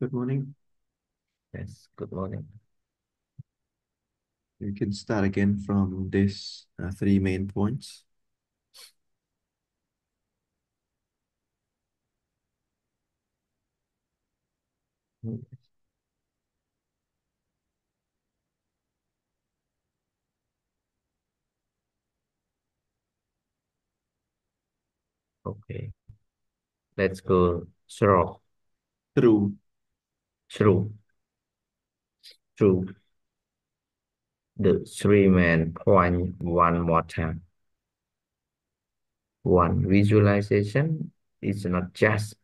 Good morning. Yes, good morning. We can start again from this uh, three main points. Okay. Let's go through. Through. Through. Through. The three main point one more time. One, visualization is not just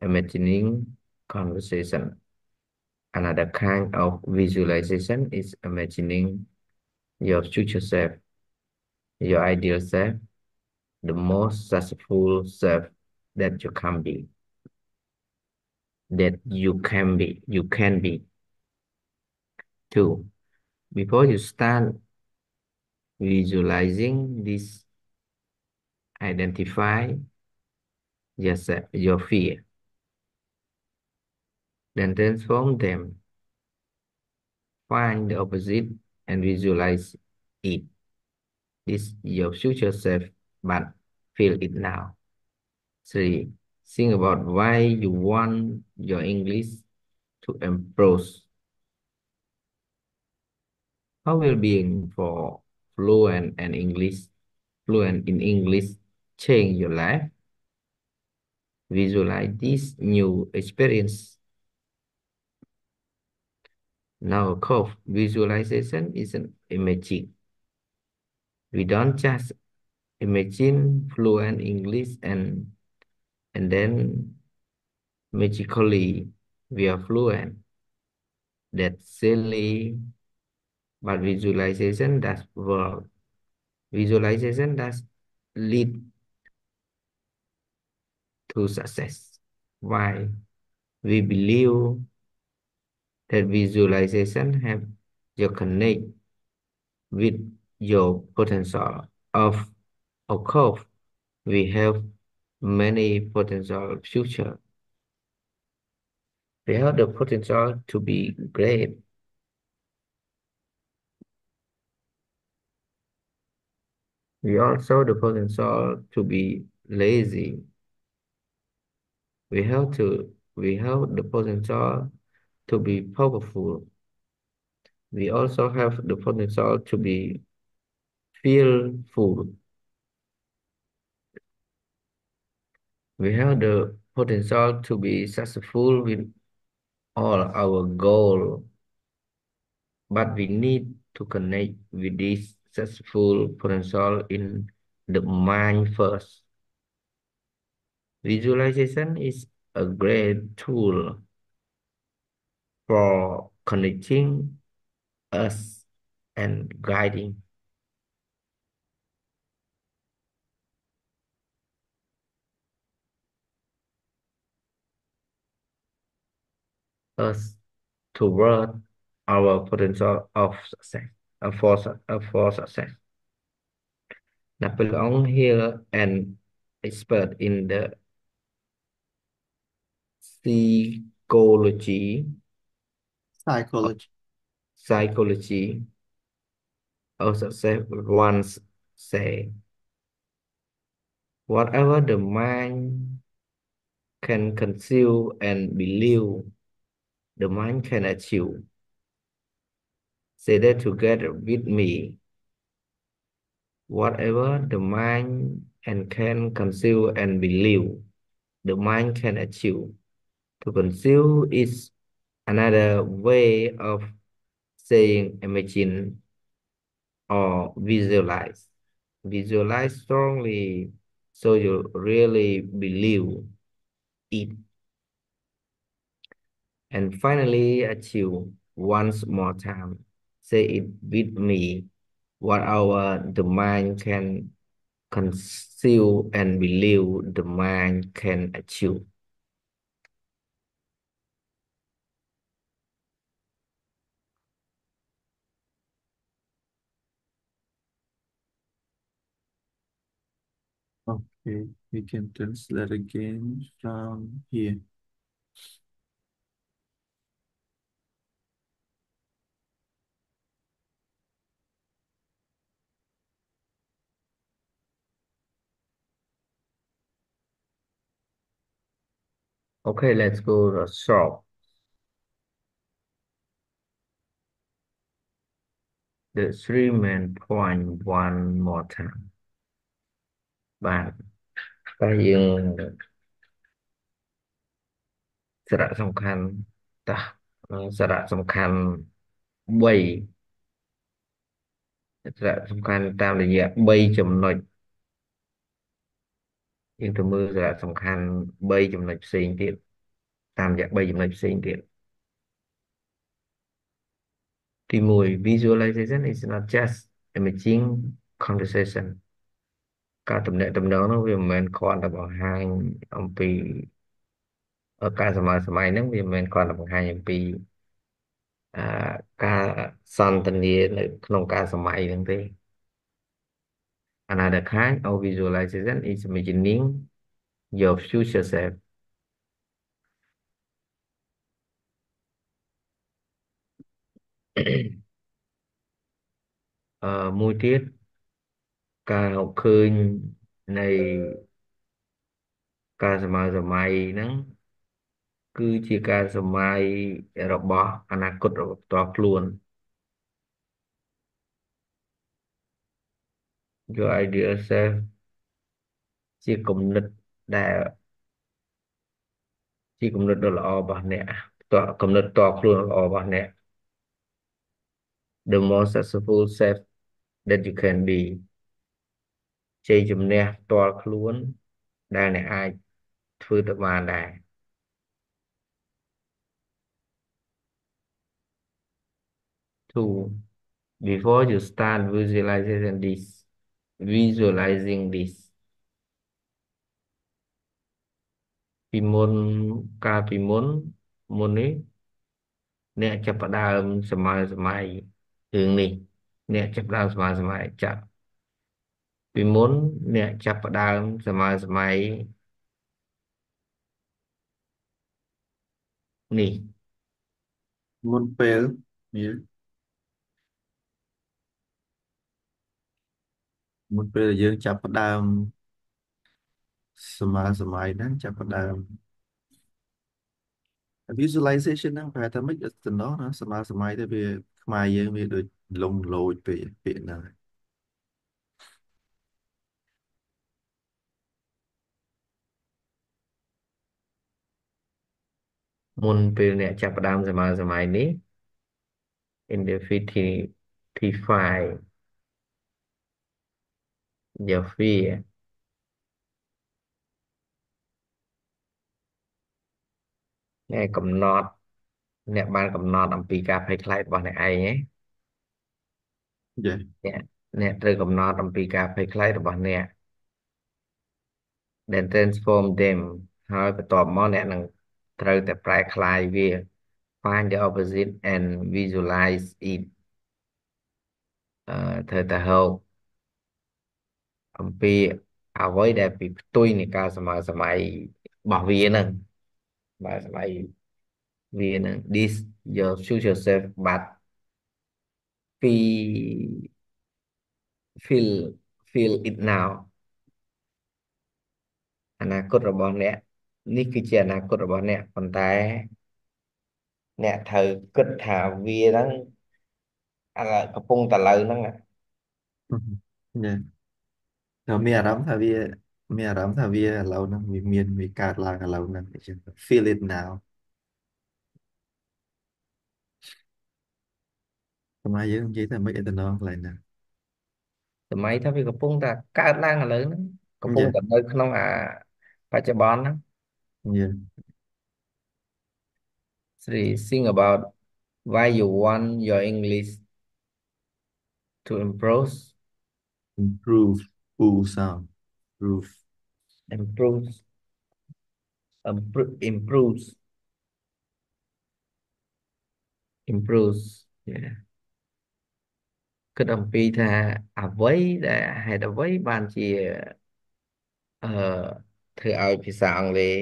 imagining conversation. Another kind of visualization is imagining your future self, your ideal self, the most successful self that you can be. That you can be, you can be. Two, before you start visualizing this, identify yourself, your fear, then transform them. Find the opposite and visualize it. This your future self, but feel it now. Three, think about why you want your English to improve. How will being for fluent and English, fluent in English change your life? Visualize this new experience. Now, code visualization is an imaging. We don't just imagine fluent English and and then magically we are fluent. That's silly, but visualization does work. Visualization does lead to success. Why? We believe that visualization have your connect with your potential of of we have many potential future. We have the potential to be great. We also the potential to be lazy. We have to we have the potential to be powerful. We also have the potential to be fearful we have the potential to be successful with all our goal but we need to connect with this successful potential in the mind first. Visualization is a great tool for connecting us and guiding us toward our potential of success, uh, for, uh, for success. Napoleon Hill, an expert in the psychology, Psychology. psychology of success once say, whatever the mind can conceive and believe, the mind can achieve. Say that together with me. Whatever the mind and can conceive and believe, the mind can achieve. To conceive is another way of saying imagine or visualize. Visualize strongly so you really believe it. And finally, achieve once more time. Say it with me. What our the mind can conceive and believe the mind can achieve. Okay, we can translate again from here. Okay, let's go to shop. The three main point one more time. បាទតែយើងសារៈសំខាន់តោះសារៈសំខាន់3សារៈសំខាន់តាមរយៈ3ចំណុច យើងទៅមើលសារៈសំខាន់3ចំណុចផ្សេងទៀតតាមរយៈ3ចំណុចផ្សេងទៀតទី1 visualization is not just imaging conversation ការតំណាក់តំណងនោះវាមិនមែនគ្រាន់តែបង្ហាញអំពីការសម័យសម័យហ្នឹងវាមិនមែនគ្រាន់តែបង្ហាញអំពីអឺការសន្ទនានៅក្នុងការសម័យហ្នឹងទេ Another kind of visualization is imagining your future self អឺមួយទៀតការរកឃើញនៃការសម័យសម័យហ្នឹងគឺជាការសម័យរបស់អនាគតរបស់ផ្ទាល់ខ្លួន your ideal self ជាគំនិតដែលជាគំនិតដ៏ល្អរបស់អ្នកផ្ទាល់គំនិតផ្ទាល់ខ្លួនល្អរបស់អ្នក the most successful self that you can be ជ័យជំនះផ្ទាល់ខ្លួន ដែលអ្នកអាចធ្វើទៅបានដែរ two before you start visualizing this visualizing this ពីមុនកាលពីមុនមុននេះអ្នកចាប់ផ្ដើមសម័យសម័យរឿងនេះ អ្នកចាប់ផ្ដើមសម័យសម័យចាក់ពីមុនអ្នកចាប់ផ្ដើមសម័យសម័យនេះមុនពេលវា មុនពេលយើងចាប់ផ្ដើមសម័យសម័យហ្នឹងចាប់ផ្ដើម visualization ហ្នឹងប្រហែលថាមិនទៅណោះណាសម័យសម័យទៅវាខ្មែរយើងវាដូចលងលោចពេកពាក្យហ្នឹងមុនពេលអ្នកចាប់ផ្ដើមសម័យសម័យនេះ in the 55 your fear អ្នកកំណត់ អ្នកបានកំណត់អំពីការភ័យខ្លាចរបស់អ្នកឯងហ៎ចាអ្នកអ្នកត្រូវកំណត់អំពីការភ័យខ្លាចរបស់អ្នក then transform them ហើយបន្ទាប់មកអ្នកនឹងត្រូវតែប្រែក្លាយវា find the opposite and visualize it អឺត្រូវតែហៅ អំពីអ្វីដែលពីផ្ទុយនៃការសម័យសម័យរបស់វាហ្នឹងបាទសម័យវាហ្នឹង this your future self but feel feel feel it now អនាគតរបស់អ្នកនេះគឺជាអនាគតរបស់អ្នកប៉ុន្តែ អ្នកត្រូវគិតថាវាហ្នឹងអាកំពុងតែលើហ្នឹង ចាតែមានអារម្មណ៍ថាវាមានអារម្មណ៍ថាវាឥឡូវហ្នឹងវាមានវាកើតឡើងឥឡូវហ្នឹងអញ្ចឹង feel it now សម័យយើងនិយាយថាមិនអីទៅណងកន្លែងណាសម័យថាវាកំពុងតែកើតឡើងឥឡូវហ្នឹងកំពុងតែនៅក្នុងអាបច្ចុប្បន្នហ្នឹង Yeah. Three, think about why you want your English to improve. Improve. Full sound. Improve. Improves. Improve. Improves. Improves. Yeah. គិតអំពីថាអ្វីដែលហេតុអ្វីបានជាអឺធ្វើឲ្យភាសាអង់គ្លេស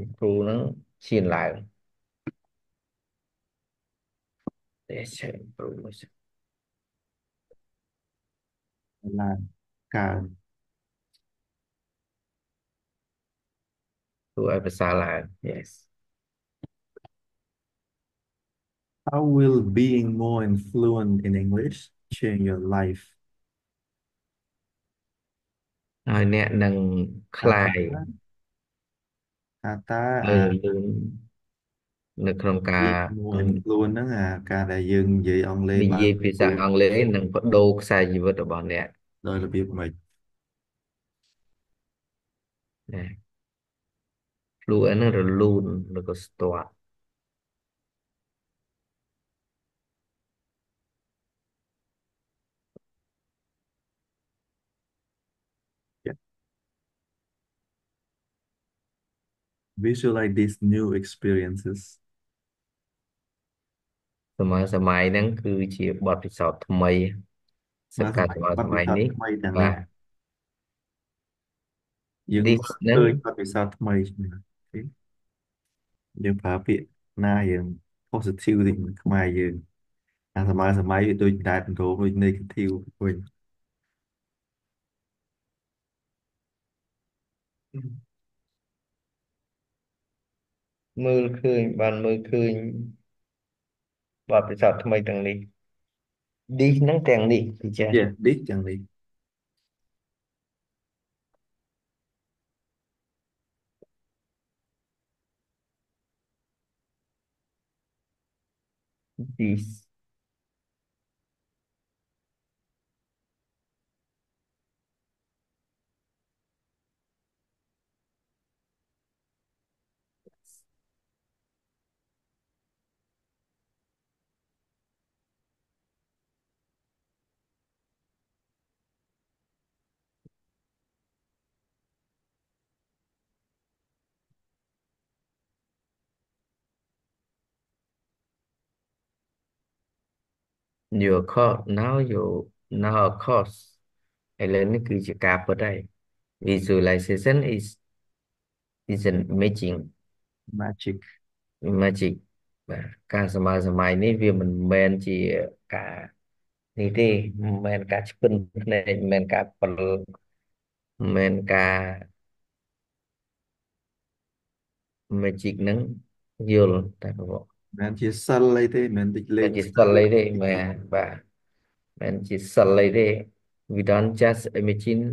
improve ហ្នឹងឈានឡើងតែ improve មួយសិន ឡើងកើន ធ្វើឲ្យប្រសើរឡើង yes How will being more fluent in English change your life ហើយអ្នកនឹងคថាតลายើថាតើលើអាលឿ ននៅក្នុងការ being more fluent ហ្នឹងអាការដែលយើងនិយាយអង់គ្លេសនិបានយាយភាសាអង់គ្លេសនឹងបដូរខ្សែជីវិតរបស់អ្នកដោយរបៀបម៉េច ណា fluent នឹងរលូនឬក៏ស្ទាត់ visualize these new experiences សម័យសម័យហ្នឹងគឺជាបទពិសោធន៍ថ្មីសបាទសម័យកលសម័យបទពិសោធន៍សម័យនេះថ្មីទាំងបានេះទយើង this មើលហ្នឹងឃើញបទពិសោធន៍ថ្មីហ្នឹងអូខេយើងប្រើពាក្យណាយើង positive តិចខ្មែរយើងអាសម័យសម័យវាដូចដែរបន្ទោដូច negative វិញ មើលឃើញបានមើលឃើញបទពិសោធន៍ថ្មីទាំងនេះ this ហ្នឹងទាំងនេះពីចា Yeah this ទាំងនេះ this your course now you now of course ឥឡូវនេះគឺជាការពិតហើយ visualization is is an imaging magic magic បាទការសម័យសម័យនេះវាមិនមែនជាការនេះទេមិនមែនការឆ្ពិនភ្នែកមិនមែនការប្រលមិនមែនការ magic ហ្នឹងយល់តែប្រវត្តិ មិនមែនជាសិលអីទេមិនមែនតិចលេមិនងជាសិសិលលអីទេមែនបាទមិនជាសិលអីទេ we don't just imagine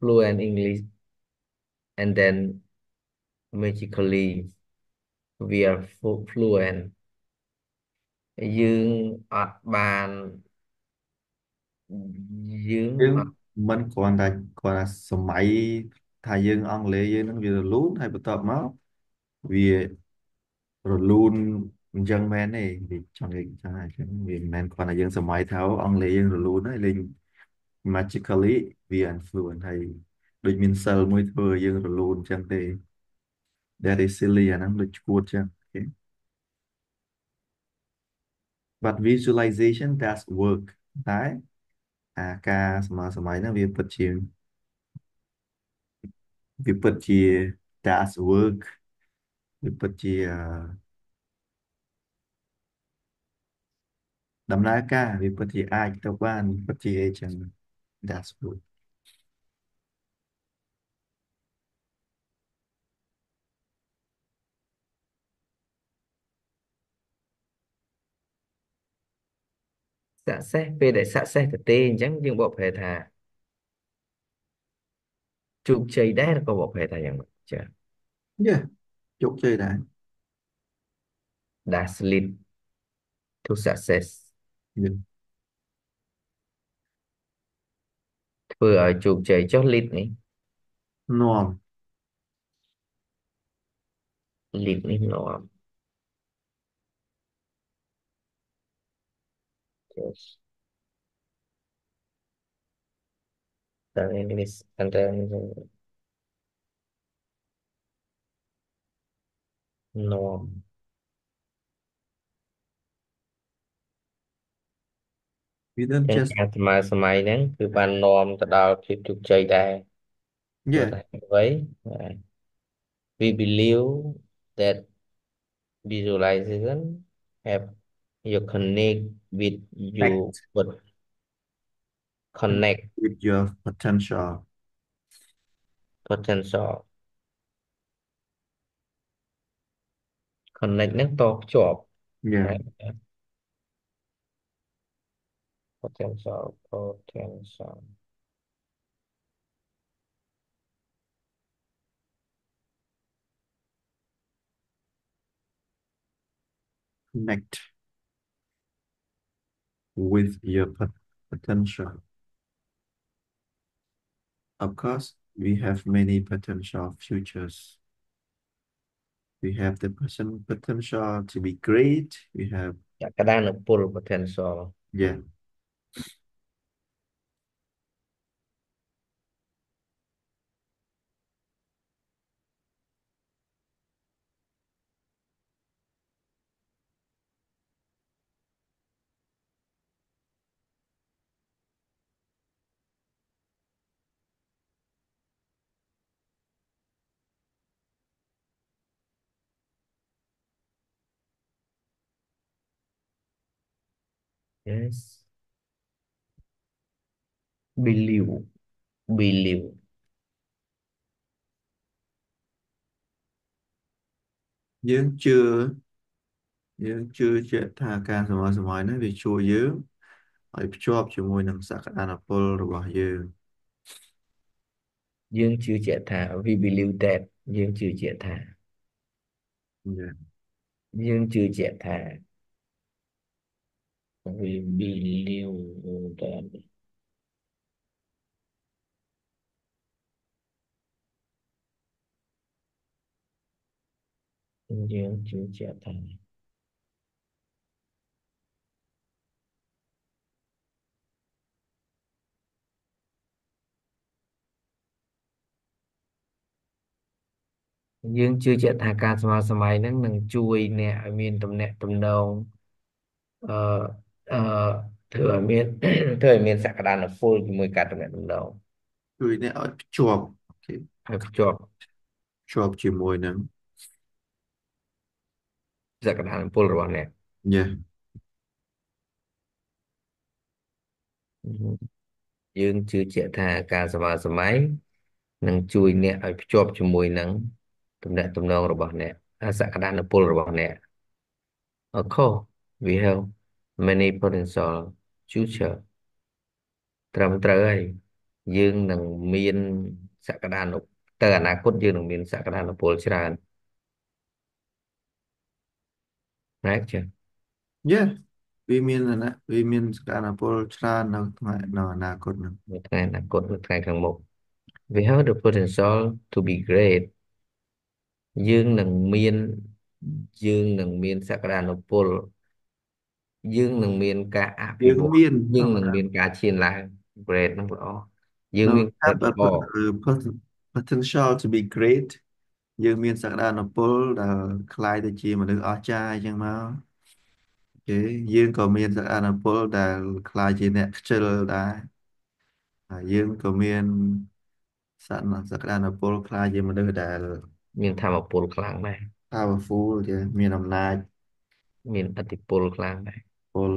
fluent English and then magically we are fu- fluent យើងអត់បានយើងយើងអត់មិនគ្រាន់តែគ្រាន់តែសម័យថាយើងអង់គ្លេសយើងនឹងវារលូនហើយបន្ទាប់មកវា រលូនអញ្ចឹងមែនទេវាចង់និយាយចឹងអញ្ចឹងវាមិនមែនគ្រាន់តែយើងសម័យថាអូអង់គ្លេសយើងរលូនហើយលេង magically វា influence ហើយដូចមានសិលមួយធ្វើឲ្យយើងរលូនអញ្ចឹងទេ that is silly អាហ្នឹងដូចឈួតអញ្ចឹង okay but visualization does work តែអាការសម័យសម័យហ្នឹងវាពិតជាវាពិតជា does work វាពិតជាអឺដំណើរការវាពិតជាអាចទៅបានវាពិតជាអីចឹង does work សក្សេសពេលដែលសក្សេសទៅទេអញ្ចឹងយើងបកប្រែថាជោគជ័យដែរក៏បកប្រែថាយ៉ាងម៉េចចា yeah ជោគជ័យដែរ das lead to success Yeah. ធ្វើឲ្យជោគជ័យចុះ lead នេះនាំ lead នេះនាំ yes តែ English តែ នាំ we don't ចឹង just ការសម័យសម័យហ្នឹងគឺបាននាំទៅដល់ភាពជោគជ័យដែរព្រោះ yeah តែអ្វី we believe that visualization have you connect with you connect but connect with your potential potential Connect ហ្នឹងតភ្ជាប់ yeah right potential potential connect with your pot- potential of course we have many potential futures We have the potential to be great. We have academic pool potential. Yeah. Yes believe believe យើងជឿយើងជឿជាក់ថាការសម័យសម័យនេះវាជួយយើងឲ្យភ្ជាប់ជាមួយនឹងសក្តានុពលរបស់យើងយើងជឿជាក់ថា we believe that យើងជឿជាក់ថា yeah យើងជឿជាក់ថា we believe that យើងជឿជាក់ថាយើងជឿជាក់ថាការស្មើសម័យហ្នឹងនឹងជួយអ្នកឲ្យមានទំនាក់ទំនងអឺ អឺធ្វើឲ្យមានធ្វើឲ្យមានសក្តានុពលជាមួយការទំនាក់ទំនងជួយអ្នកឲ្យភ្ជាប់អូខេហើយភ្ជាប់ភ្ជាប់ជាមួយនឹងសក្តានុពលរបស់អ្នក yeah យើងជឿជាក់ថាការស្មើសម័យនឹងជួយអ្នកឲ្យភ្ជាប់ជាមួយនឹងទំនាក់ទំនងរបស់អ្នកហើយសក្តានុពលរបស់អ្នក Of course we have many potential future ត្រឹមត្រូវហើយយើងនឹងមានសក្តានុទៅអនាគតយើងនឹងមានសក្តានុពលច្រើនណាស់ចា៎ yeah វាមានណាវាមានសក្តានុពលច្រើននៅថ្ងៃនៅអនាគតនឹងនៅថ្ងៃអនាគតនៅថ្ងៃខាងមុខ we have the potential to be great យើងនឹងមានយើងនឹងមានសក្តានុពល យើងនឹងមានការអភិ យើង វឌ្ឍ មាន យើងនឹងមានការឈានឡើង grade ហ្នឹងល្អយើងមាន have grade a ល្អ pot- potential to be great យើងមានសក្តានុពលដែលคล้ายទៅជាមនុស្សអស្ចារ្យអញ្ចឹងមកគេយើងក៏មានសក្តានុពលដែលคล้ายជាអ្នកខ្ជិលដែរហើយយើងក៏មានសក្តាសក្តានុពលคล้ายជាមនុស្សដែល មានធម៌ពលខ្លាំងដែរ powerful ជាមានអំណាច មានឥទ្ធិពលខ្លាំងដែរ ពល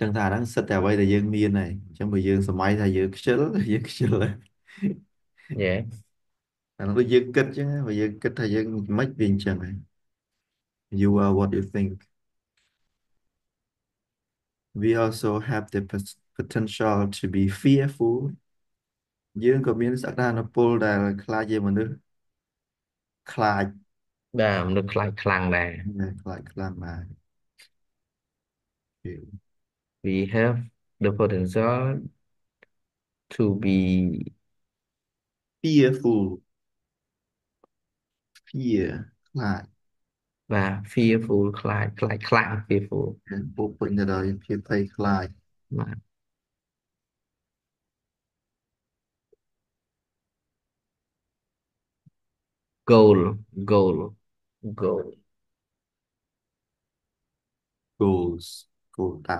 ចឹងថាហ្នឹងសិតតែអ្វីដែលយើងមានហើយអញ្ចឹងបើយើងសម័យថាយើងខ្ជិលយើងខ្ជិលហើយ Yeah អានោះដូចយើងគិតចឹងបើយើងគិតថាយើងមិនវាអញ្ចឹងហើយ you are what you think we also have the pos- potential to be fearful យើងក៏មានសក្តានុពលដែលខ្លាចជាមនុស្សខ្លាចបាទមនុស្សខ្លាចខ្លាំងដែរខ្លាចខ្លាំងដែ រ we have the potential to be fearful fear ខ្លាចបាទ fearful ខ្លាចខ្លាចខ្លាំង fearful ពុកពេញទៅដោយភាពភ័យខ្លាចបាទ goal goal goal goals គោលដៅ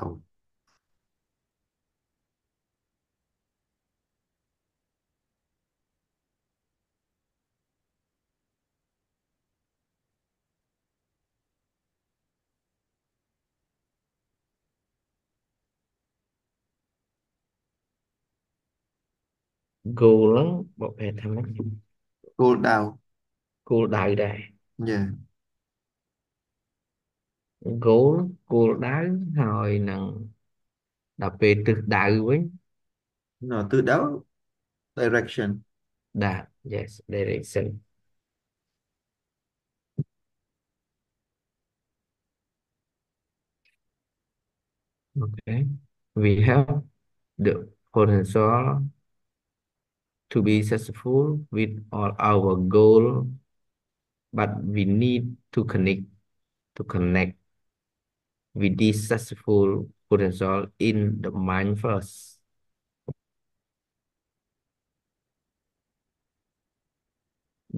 goal ហ្នឹងបកប្រែថាម៉េចគោលដៅគោលដៅដែរ Yeah គោលគោលដៅហើយនឹងដល់ពេលទិសដៅវិញ nó từ đó direction ដាក់ yes direction okay we have the potential to be successful with all our goal but we need to connect to connect with this successful potential in the mind first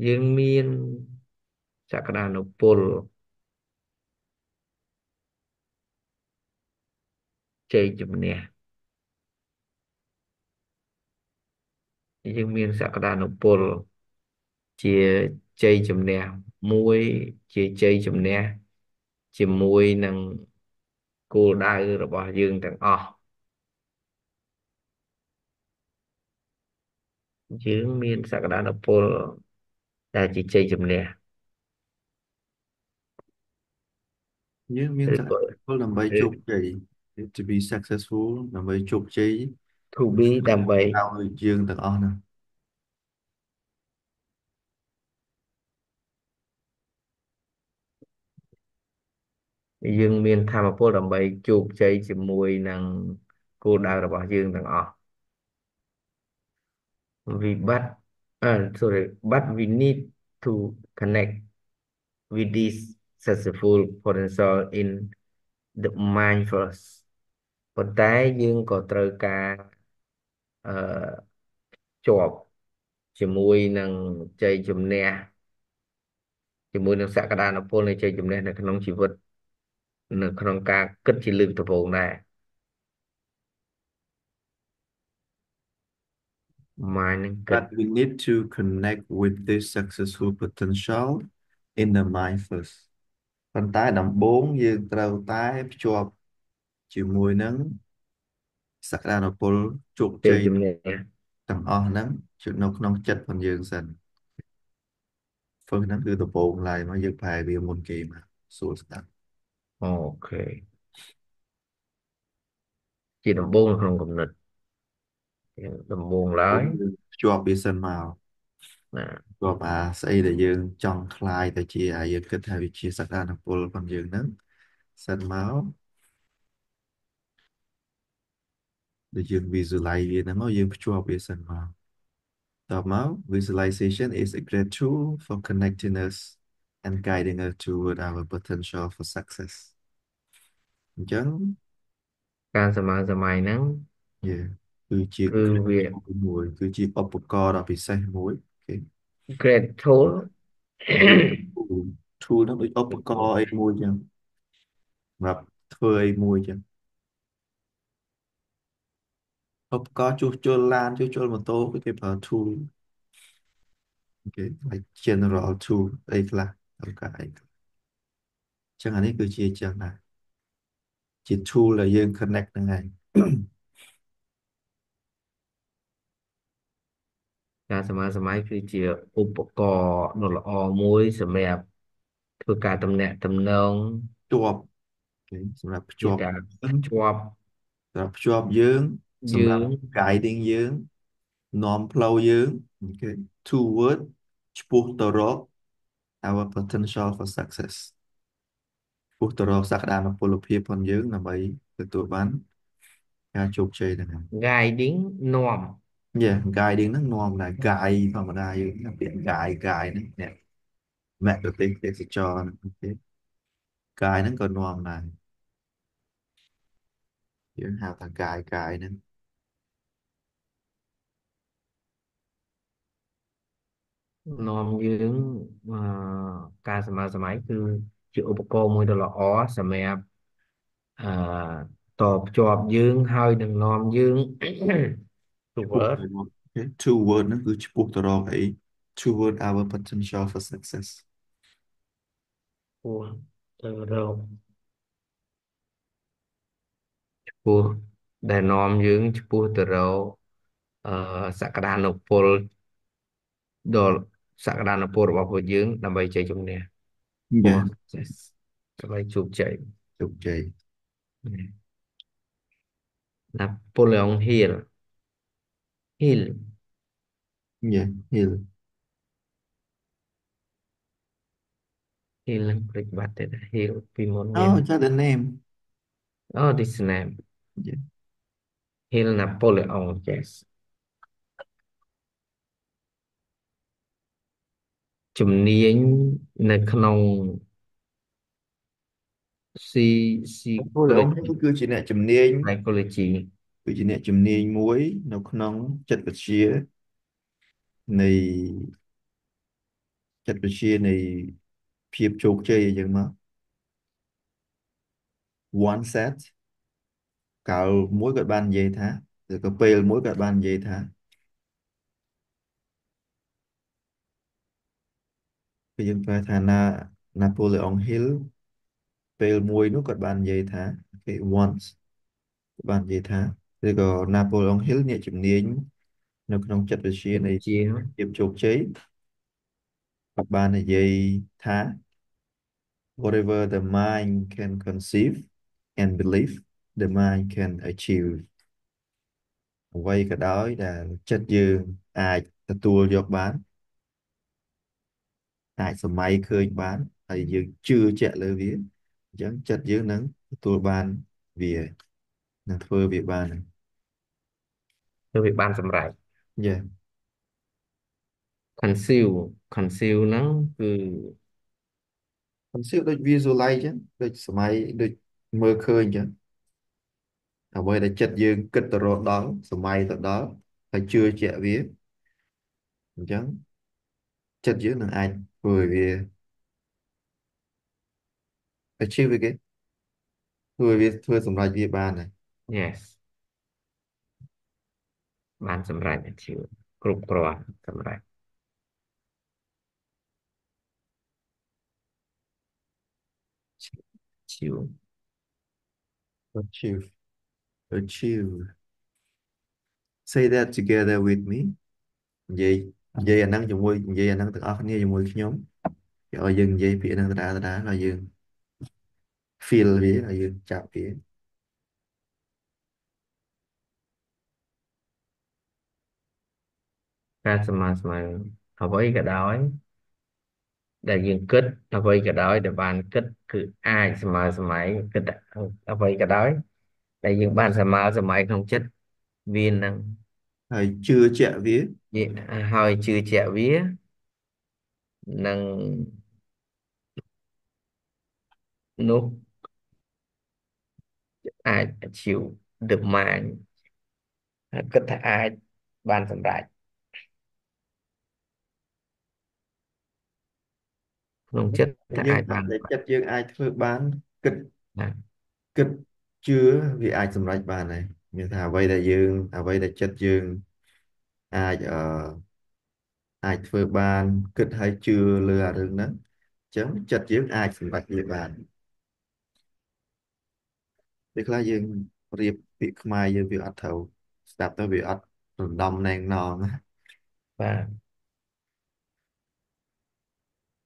យើងមានសក្តានុពលជ័យជំនះយើងមានសក្តានុពលជាជ័យជំនះមួយជាជ័យជំនះជាមួយនឹង គោលដៅរបស់យើងទាំងអស់យើងមានសក្តានុពលដែលជាជ័យជំនះ nhưng miếng ឬ sạch ក៏ có làm bài chụp chày to be successful làm bài chụp chày to be ដើម្បី tao người dương tầng on nè យើងមានធម៌ពលដើម្បីជោគជ័យជាមួយនឹងគោលដៅរបស់យើងទាំងអស់ we but uh, sorry but we need to connect with this successful potential in the mind first ប៉ុន្តែយើងក៏ត្រូវការអឺជាប់ជាមួយនឹងជ័យជំនះជាមួយនឹងសក្តានុពលនៃជ័យជំនះនៅក្នុងជីវិត នៅក្នុងការគិតជាលើកដំបូងដែរ mind នឹងគិត but we need to connect with this successful potential in the mind first ប៉ុន្តែដំបូងយើងត្រូវតែភ្ជាប់ជាមួយនឹងសក្តានុពលជោគជ័ជ័យយជំនះទាំងអស់ហ្នឹងជួយនៅក្នុងចិត្តរបស់យើងសិន first ហ្នឹងគឺដំបូងឡើយមកយើងប្រែវាមុនគេមកសួរស្ដាប់ អូខេជាដំបូងនៅក្នុងគំនិតដំបូងឡើយ យើងភ្ជាប់វាសិនមក ណា ភ្ជាប់អាស្អីដែលយើងចង់คลายទៅជាអាយើងគិតថាវាជាសក្តានុពលរបស់យើងហ្នឹងសិនមកដែលយើង visualize វាហ្នឹងមកយើងភ្ជាប់វាសិនមកតបមក visualization is a great tool for connecting us and guiding us toward our potential for success អញ្ចឹងការសម័យសម័យហ្នឹង yeah គឺជាគឺវា មួយ គឺជាឧបករណ៍ដ៏ពិសេសមួយគេ great tool tool ហ្នឹងដូចឧបករណ៍អីមួយចឹងសម្រាប់ធ្វើអីមួយចឹងឧបករណ៍ជួសជុលឡានជួសជុលម៉ូតូគឺគេប្រើ tool គេ like general tool អីខ្លះត្រូវការអីខ្លះចឹងអានេះគឺជាចឹងដែរ ជា tool ដែលយើង connect ហ្នឹងឯងការសម័យសម័យគឺជាឧបករណ៍ដ៏ល្អមួយសម្រាប់ធ្វើការតំណាក់តំណងជាប់គេសម្រាប់ភ្ជាជាប់ការយើងភ្ជាប់សម្រាប់ភ្ជាប់យើងសម្រាប់យើង guiding យើងនាំផ្លូវយើងគេ toward ឆ្ពោះទៅរក our potential for success ឆ្ពោះទៅរកសក្តានុពលភាពរបស់យើងដើម្បីទទួលបានការជោគជ័យហ្នឹងហើយ guiding នាំ Yeah guiding ហ្នឹងនាំដែរ guide ធម្មតាយើងពាក្យ guide guide ហ្នឹងអ្នកមគ្គុទ្ទេសក៍ទេសចរណ៍ហ្នឹងគេ guide ហ្នឹងក៏នាំដែរយើងហៅថា guide guide ហ្នឹងនាំយើងអឺការសម័យសម័យគឺ ជាឧបករណ៍មួយដ៏ល្អសម្រាប់អឺតភ្ជាប់យើងហើយនឹងនាំយើងឆ្ពោះ toward ទៅរក Okay, toward ហ្នឹងគឺឆ្ពោះទៅរកអី toward our potential for success ពោះទៅរកឆ្ពោះដែលនាំយើងឆ្ពោះទៅរកអឺសក្តានុពលដល់សក្តានុពលរបស់ពួកយើងដើម្បីជ័យជំនះ dạ success កន្លែងជោគជ័យជោគជ័យ Napoleon Hill Hill យ៉ា heal Hill នឹងព្រិចបាត់ទេណា Hill ពីមុនមាន oh just the name Oh this name យ៉ា Hill Napoleon yes ជំនាញនៅក្នុង C ពលអង្គ psychology គឺជាអ្នកជំនាញ psychology គឺជាអ្នកជំនាញមួយ នៅក្នុងចិត្តវិទ្យានៃចិត្តវិទ្យានៃភាពជោគជ័យអញ្ចឹងមក one set កាលមួយគាត់បាននិយាយថាឬក៏ពេលមួយគាត់បាននិយាយថា គឺយើងប្រែថាណា Napoleon Hill ពេលមួយនោះគាត់បាននិយាយថាគេ once គាត់បាននិយាយថាឬក៏ Napoleon Hill អ្នកជំនាញនៅក្នុងចិត្តវិទ្យានៃជាភាពជោគជ័យគាត់បាននិយាយថា whatever the mind can conceive and believe the mind can achieve អ្វីក៏ដោយដែលចិត្តយើងអាចទទួលយកបាន អាចសម័យឃើញបានហើយយើងជឿជាក់លើវាអញ្ចឹងចិត្តយើងនឹងទទួលបានវានឹងធ្វើវាបានគឺវាបានសម្រេចយ៉ា conceive conceive ហ្នឹងគឺ concept ដូច visualize អញ្ចឹងដូចសម័យដូចមើលឃើញអញ្ចឹងអ្វីដែលចិត្តយើងគិតទៅរកដល់សម័យទៅដល់ហើយជឿជាក់វាអញ្ចឹងចិត្តយើងនឹងអាច ធ្វើឲ្យវា achieve វាគេធ្វើឲ្យវាធ្វើសម្រេចវាបានហើយ yes បានសម្រេចអាជីវគ្រប់គ្រាន់សម្រេចជីវ achieve achieve say that together with me និយាយ និយាយអាហ្នឹងជាមួយនិយាយអាហ្នឹងទាំងអស់គ្នាជាមួយខ្ញុំគេឲ្យយើងនិយាយពាក្យហ្នឹងដដែលដដែលហើយយើង feel វាហើយយើងចាប់វាការស្មើស្មើអ្វីក៏ដោយ ដែលយើងគិតអ្វីក៏ដោយដែលបានគិតគឺអាចស្មើសម័យគិតអ្វីក៏ដោយ ដែលយើងបានស្មើសម័យក្នុងចិត្តវានឹង ហើយជឿជាក់វានិយាយហើយជឿជាក់វានឹងនោះអាច achieve the mind ហើយគិតថាអាចបានសម្រេចក្នុងចិត្តថាយើងអាចបានតែចិត្តយើងអាចធ្វើបានគិតណាគិតជឿវាអាចសម្រេចបានហើយ មានថាអ្វីដែលយើងអ្វីដែលចិត្តយើងអាចអឺអាចធ្វើបាន គិតហើយជឿលើអារឿងហ្នឹងអញ្ចឹងចិត្តយើងអាចសម្រេចវាបានពេលខ្លះយើងរៀបពាក្យខ្មែរយើងវាអត់ត្រូវស្ដាប់ទៅវាអត់រំដំណែងណងណាបាទ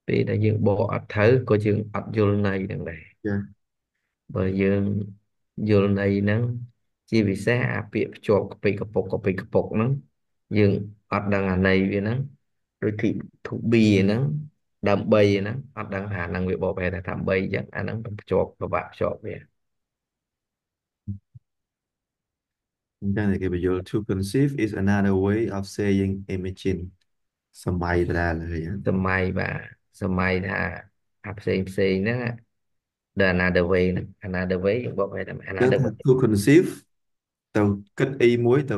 ពេលដែលយើងបកអត់ត្រូវក៏យើងអត់យល់ន័យនឹងដែរចាបើយើងយល់ន័យហ្នឹង ជាពិសេសអាពាក្យភ្ជាប់កពីកពុកកពីកពុកហ្នឹងយើងអត់ដឹងអាន័យវាហ្នឹងដូចទី to be ហ្នឹងដើម្បីហ្នឹងអត់ដឹងថាហ្នឹងវាបកប្រែថាដើម្បីអញ្ចឹងអាហ្នឹងភ្ជាប់ពិបាកភ្ជាប់វាអញ្ចឹងគេបញ្យល់ to conceive is another way of saying imagine សម័យដដែលហើយណាសម័យបាទសម័យថាអាផ្សេងផ្សេងហ្នឹង the another way ហ្នឹង another way យើងបកប្រែថាចឹង another ថា way to conceive ទៅគិតអីមួយទៅ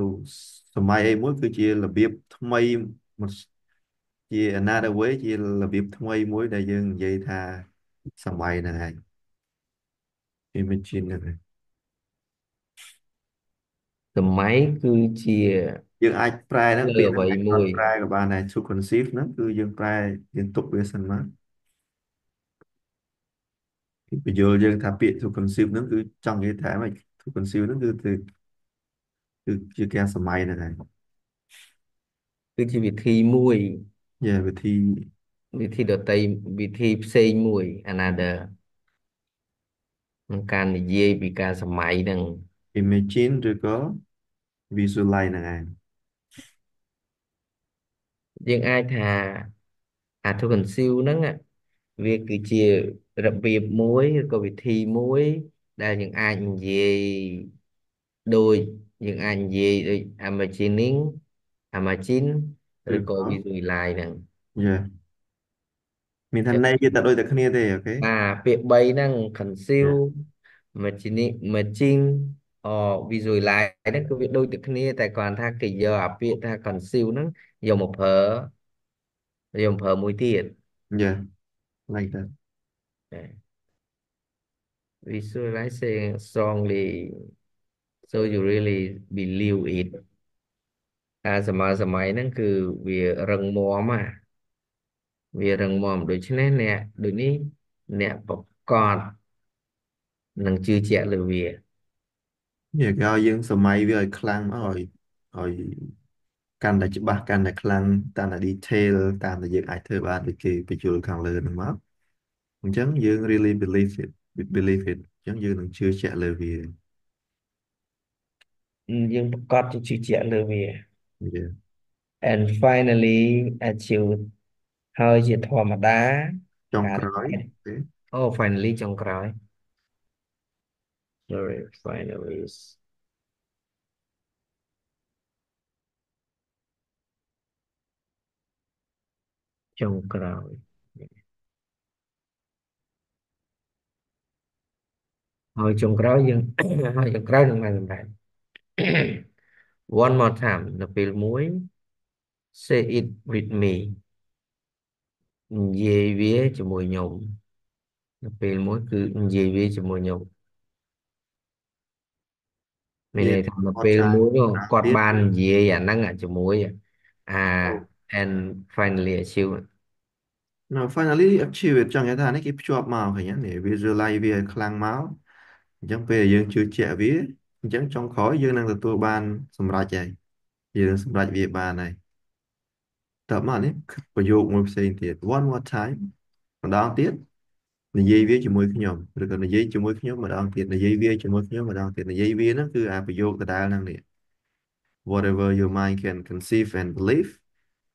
សម័យអីមួយគឺជារបៀបថ្មីមួយជា another way ជារបៀបថ្មីមួយដែលយើងនិយាយថាសម័យហ្នឹងឯង imagine ហ្នឹងឯងសម័យគឺជាយើងអាចប្រែហ្នឹងលើពាក្យអ្វីហ្នឹងមួយអាចប្រែក៏បានដែរ to conceive ហ្នឹងគឺយើងប្រែយើងទុកវាសិនមកគេបញ្យល់យើងថាពាក្យ to conceive ហ្នឹងគឺចង់និយាយថាម៉េច to conceive ហ្នឹងគឺ គឺគឺជាការសម័យហ្នឹងឯងគឺជាវិធីមួយយ៉ាវិធីវិធីដតីវិធីផ្សេងមួយ another ក្នុងការនិយាយពីការសម័យហ្នឹង imagine ឬក៏ visualize ហ្នឹងឯងយើងអាចថាអា to conceive ហ្នឹងอะវាគឺជារបៀបមួយឬក៏វិធីមួយ ដែលយើងអាចនិយាយដូច យើងអាចនិយាយដូច imagining imagine ឬក៏ឬក៏ visualize ហ្នឹង yeah មានថាចឹងន័យវាតែដូចតែគ្នាទេអូខេអាពាក្យ3ហ្នឹង conceive imagining imagine or visualize ហ្នឹងគឺវាដូចតែគ្នា តែគ្រាន់ថាគេយកអាពាក្យថា conceive ហ្នឹងយកមកប្រើយកមកប្រើមួយទៀត yeah like that visualizing strongly so you really believe it ការសម័យសម័យហ្នឹងគឺវារឹងមាំណាវារឹងមាំដូច្នេះអ្នកដូចនេះអ្នកប្រកបនឹងជឿជាក់លើវា yeah គេឲ្យយើងសម័យវាឲ្យខ្លាំងមកឲ្យឲ្យកាន់តែច្បាស់កាន់តែខ្លាំងតាមតែ detail តាមតែយើងអាចធ្វើបានដូចគេបញ្ចូលខាងលើហ្នឹងមកអញ្ចឹងយើង really believe it believe it អញ្ចឹងយើងនឹងជឿជាក់លើវា យើងប្រកបជាជឿជាក់លើវា yeah and finally achieve ហើយជាធម្មតាចុងការក្រោយទេអូ finally ចុងក្រោយ sorry finally is ចុងក្រោយហើយចុងក្រោយយើងហើយចុងក្រោយនឹងបានសម្រេច one more time នៅពេលមួយ say it with me និយាយវាជាមួយខ្ញុំនៅពេលមួយគឺនិយាយវាជាមួយខ្ញុំមានន័យថានៅពេលមួយនោះគាត់បាននិយាយអាហ្នឹងជាមួយអា and finally achieve no finally achieve it ចង់និយាយថានេះគេភ្ជាប់មកឃើញនេះ visualize វាឲ្យខ្លាំងមកអញ្ចឹងពេលយើងជឿជាក់វា អញ្ចឹងចុងក្រោយយើងនឹងទទួលបានសម្រេចហើយយើងនឹងសម្រេចវាបានហើយតើមកនេះប្រយោគមួយផ្សេងទៀត one more time ម្ដងទៀតនិយាយវាជាមួយខ្ញុំឬក៏និយាយជាមួយខ្ញុំម្ដងទៀតនិយាយវាជាមួយខ្ញុំម្ដងទៀតនិយាយវាហ្នឹងគឺអាប្រយោគដដែលហ្នឹងនេះ whatever your mind can conceive and believe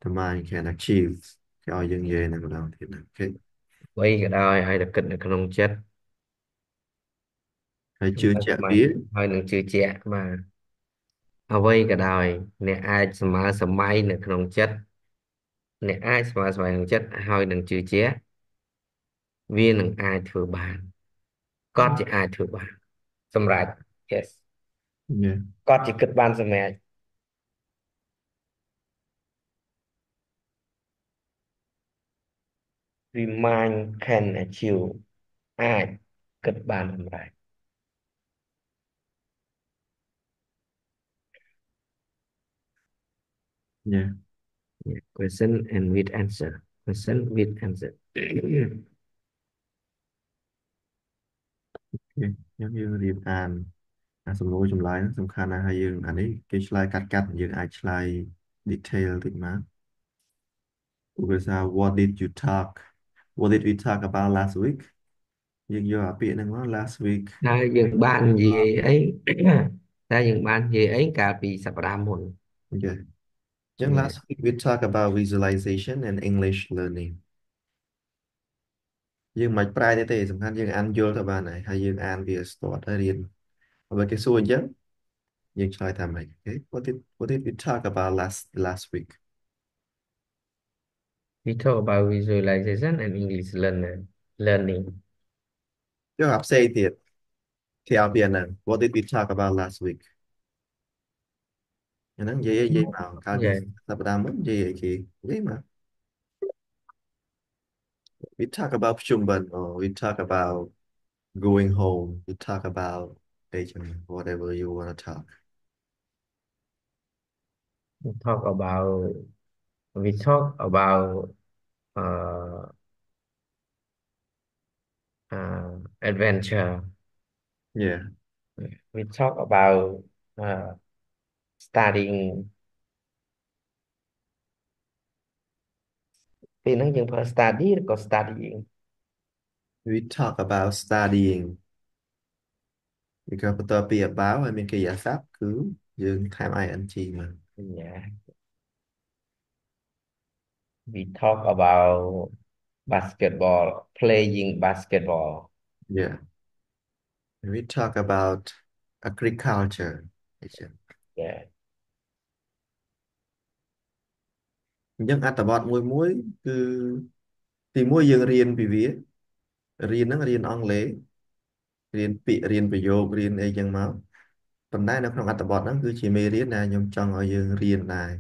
the mind can achieve គេឲ្យយើងនិយាយហ្នឹងម្ដងទៀតហ្នឹងអូខេអ្វីក៏ដោយហើយតែគិតនៅក្នុងចិត្ត ហើយជឿជាក់វាហើយនឹងជឿជាក់បាទអ្វីក៏ដោយ អ្នកអាចស្មើសម័យនៅក្នុងចិត្តអ្នកអាចស្មើសម័យក្នុងចិត្តហើយនឹងជឿជាក់វានឹងអាចធ្វើបានគាត់ជាអាចធ្វើបានសម្រាប់ yes Yeah គាត់ជាគិតបានសម្រាប់ we mind can achieve អាចគិតបានសម្រាប់ Yeah Yeah, question and with answer. Question with answer. ខ្ញុំយើងរៀបអានអាសំណួរចម្លើយហ្នឹងសំខាន់ណាស់ហើយយើងអានេះគេឆ្លើយកាត់កាត់យើងអាចឆ្លើយ detail តិចមកឧបសារ what did you talk what did we talk about last week យើងយកអាពាក្យហ្នឹងមក last week តើយើងបាននិយាយអី តើយើងបាននិយាយអីកាលពីសប្តាហ៍មុន Okay អញ្ចឹង last week we talk about visualization and English learning យើងមិនប្រែទេទេសំខាន់យើងអានយល់ទៅបានហើយហើយយើងអានវាស្ទាត់ហើយរៀនបើគេសួរអញ្ចឹងយើងឆ្លើយថាម៉េច Okay what did what did we talk about last last week We talk about visualization and English learner learning យកអាផ្សេងទៀតគេឲ្យពីអាហ្នឹង what did we talk about last week អាហ្នឹងនិយាយនិយាយមកកាលពី Yeah. សប្តាហ៍មុននិយាយអីគេនិយាយមក we talk about ប្រជុំបិណ្ឌ or we talk about going home we talk about អីចឹង whatever you want to talk We talk about we talk about uh, uh, adventure. yeah We talk about uh, studying ពេលហ្នឹងយើងប្រើ study ឬក៏ studying we talk about studying វាក៏បន្ទាប់ពី about ហើយមានកិរិយាសព្ទគឺយើងថែម ing មក yeah we talk about basketball playing basketball yeah we talk about agriculture អញ្ចឹង yeah អញ្ចឹងអត្ថបទមួយមួយគឺទីមួយយើងរៀនពីវារៀនហ្នឹងរៀនអង់គ្លេសរៀនពាក្យរៀនប្រយោគរៀនអីចឹងមកប៉ុន្តែនៅក្នុងអត្ថបទហ្នឹងគឺជាមេរៀនដែលខ្ញុំចង់ឲ្យយើងរៀនដែរ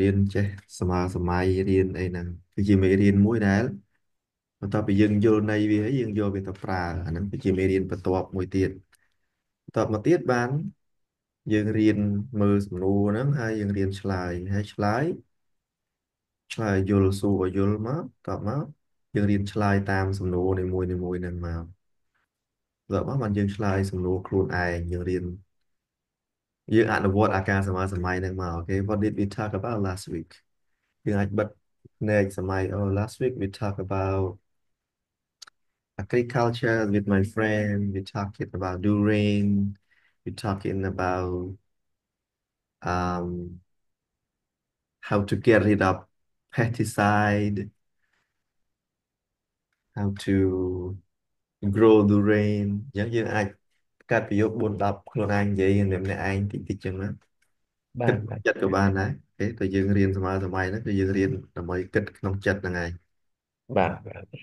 រៀនចេះសម័យសម័យរៀនអីហ្នឹងគឺជាមេរៀនមួយដែលបន្ទាប់ពីយើងយល់ន័យវាហើយយើងយកវាទៅប្រើអាហ្នឹងគឺជាមេរៀនបន្ទាប់មួយទៀតបន្ទាប់មកទៀតបានយើងរៀនមើលសំណួរហ្នឹងហើយយើងរៀនឆ្លើយហើយឆ្លើយ ឆ្លើយយល់សួរឲ្យយល់មកតបមកយើងរៀនឆ្លើយតាមសំណួរនីមួយនីមួយហ្នឹងមកតបមកបានយើងឆ្លើយសំណួរខ្លួនឯងយើងរៀនយើងអនុវត្តអាការសម័យសម័យហ្នឹងមកអូខេ What did we talk about last week យើងអាចបិទភ្នែកសម័យ Oh last week we talk about agriculture with my friend we talking about Durain we talking about um how to get rid of pesticide how to grow the rain អញ្ចឹងយើងអាចកាត់ប្រយោគ4 10ខ្លួនឯងនិយាយម្នាក់ឯងតិចតិចចឹងណាបាគិតទបាទចិត្តក៏បានដែរទេតែយើងរៀនសម័យសម័យហ្នឹងគឺយើងរៀនដើម្បីគិតក្នុងចិត្តហ្នឹងឯងបាទបាទអូ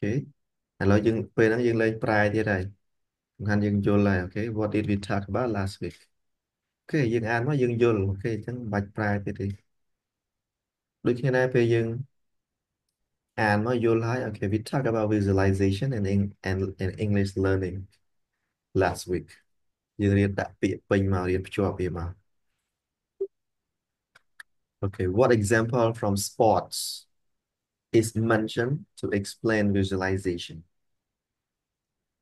Okay ឥឡូវយើងពេលហ្នឹងយើងលេងប្រែទៀតហើយសំខាន់យើងយល់ហើយ okay What did we talk about last week អូខេយើងអានមកយើងយល់ okay អញ្ចឹងមិនបាច់ប្រែទៀតទេ ដូចគ្នាដែរពេលយើងអានមកយល់ហើយអូខេ we talk about visualization and Eng- and and English learning last week យើងរៀនដាក់ពាក្យពេញមករៀនភ្ជាប់វាមក Okay, what example from sports is mentioned to explain visualization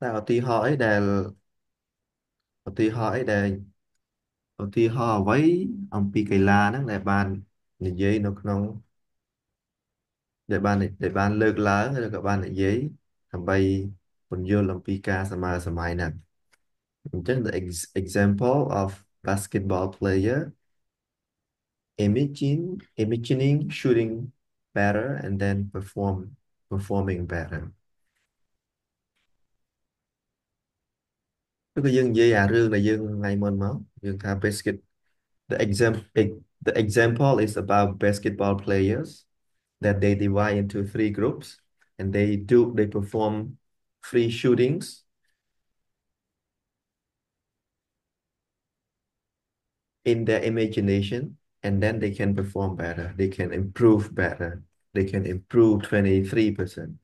តែឧទាហរណ៍អីដែលឧទាហរណ៍អីដែលឧទាហរណ៍អ្វីអំពីកីឡាហ្នឹងដែលបាន និយាយនៅក្នុងដែលបានដែលបានលើកឡើងឬក៏បាននិយាយដើម្បីពន្យល់អំពីការសម័យសម័យហ្នឹងអញ្ចឹង the ex- example of basketball player imagine imagining shooting better and then perform performing better គឺយើងនិយាយអារឿងដែលយើងថ្ងៃមុនមកយើងថា basket the example the example is about basketball players that they divide into three groups and they do they perform free shootings in their imagination and then they can perform better they can improve better they can improve 23%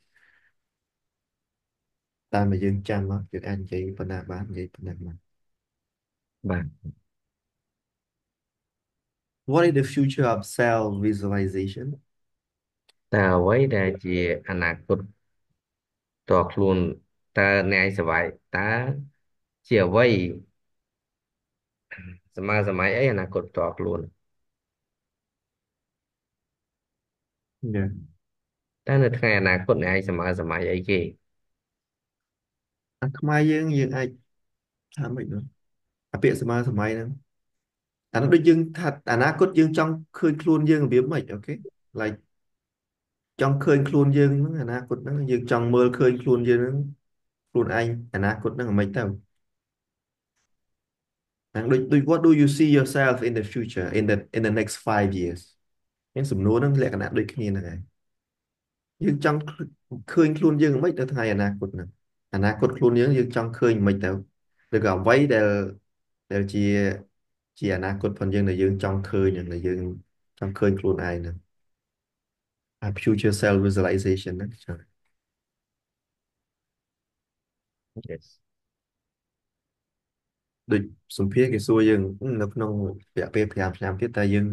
តាមមកយើងចាំមកយើងអាចនិយាយប៉ុណ្ណាបាននិយាយប៉ុណ្ណាបាន បាទ What is the future of self visualization តើអ្វីដែលជាអនាគតតខ្លួនតើអ្នកឯងសប្បាយតើជាអ្វីសម័យសម័យអីអនាគតតខ្លួន Yeah តើនៅថ្ងៃអនាគតអ្នកឯងសម័យសម័យអីគេអាខ្មែរយើងយើងអាចថាម៉េចនោះអាពាក្យសម័យសម័យហ្នឹង អានោះដូចយើងថាអនាគតយើងចង់ឃើញខ្លួនយើងរបៀបម៉េចអូខេ like ចង់ឃើញខ្លួនយើងហ្នឹងអនាគតហ្នឹងយើងចង់មើលឃើញខ្លួនយើងហ្នឹងខ្លួនឯងអនាគតហ្នឹងមិនទៅហ្នឹងដូចដូច what do you see yourself in the future in the in the next 5 years មានសំណួរហ្នឹងលក្ខណៈដូចគ្នាហ្នឹងឯងយើងចង់ឃើញខ្លួនយើងមិនទៅថ្ងៃអនាគតហ្នឹងអនាគតខ្លួនយើងយើងចង់ឃើញមិនទៅឬក៏អ្វីដែលដែលជា ជាអនាគតផងយើងដែលយើងចង់ឃើញហ្នឹងដែលយើងចង់ឃើញខ្លួនឯងហ្នឹងអា future self visualization ហ្នឹងចា៎ yes ដូចសម្ភារគេសួរយើងនៅក្នុងរយៈពេល5ឆ្នាំទៀតតើយើង